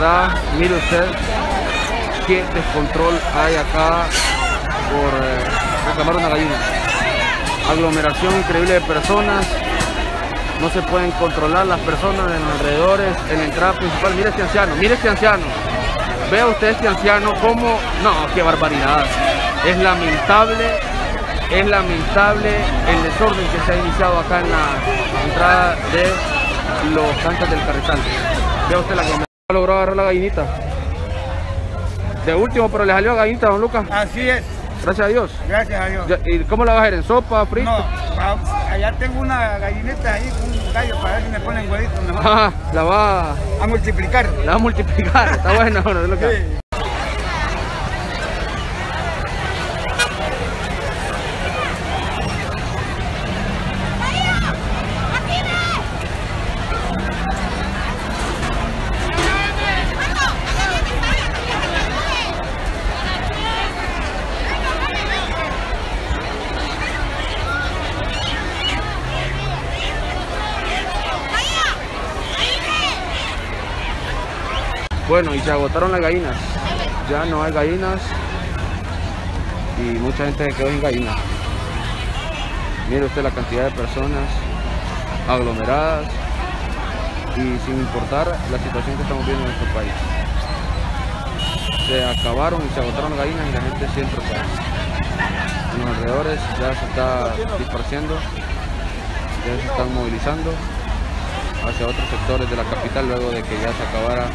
verdad, mire usted qué descontrol hay acá por eh, reclamar una gallina. Aglomeración increíble de personas, no se pueden controlar las personas en los alrededores, en la entrada principal. Mire este anciano, mire este anciano. Vea usted este anciano como... No, qué barbaridad. Es lamentable, es lamentable el desorden que se ha iniciado acá en la entrada de los cantos del carretal. Vea usted la logró agarrar la gallinita. De último, pero le salió gallinita, don Lucas. Así es, Gracias a Dios. gracias a Dios. ¿Y cómo la va a hacer? ¿En sopa, frito? No, allá tengo una gallineta ahí con un gallo para ver si me ponen huevitos mejor. Ah, la va, A multiplicar. la va a multiplicar. Está bueno, don Lucas. Sí. Bueno, y se agotaron las gallinas. Ya no hay gallinas. Y mucha gente se quedó sin gallinas. Mire usted la cantidad de personas aglomeradas y sin importar la situación que estamos viendo en nuestro país. Se acabaron y se agotaron las gallinas y la gente está en los alrededores ya se está disparciendo, ya se están movilizando hacia otros sectores de la capital luego de que ya se acabara